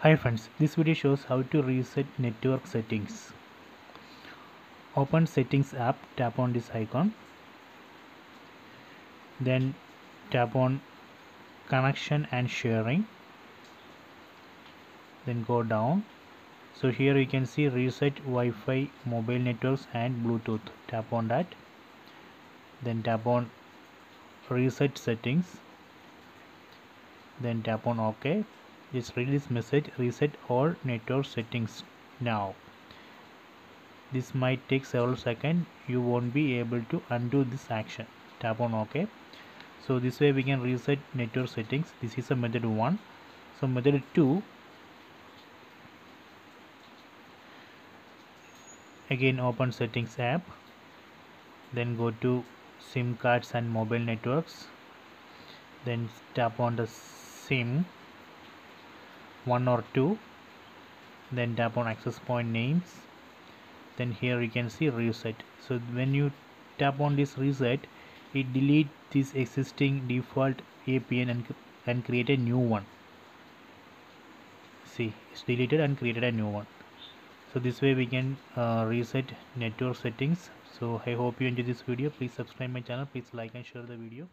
Hi friends, this video shows how to reset network settings. Open settings app, tap on this icon. Then tap on connection and sharing. Then go down. So here you can see reset Wi-Fi mobile networks and Bluetooth. Tap on that. Then tap on reset settings. Then tap on OK this message reset all network settings now. This might take several seconds. You won't be able to undo this action. Tap on ok. So this way we can reset network settings. This is a method 1 so method 2 again open settings app. Then go to sim cards and mobile networks. Then tap on the sim one or two. Then tap on access point names. Then here you can see reset. So when you tap on this reset it delete this existing default APN and, and create a new one. See it's deleted and created a new one. So this way we can uh, reset network settings. So i hope you enjoy this video. Please subscribe my channel. Please like and share the video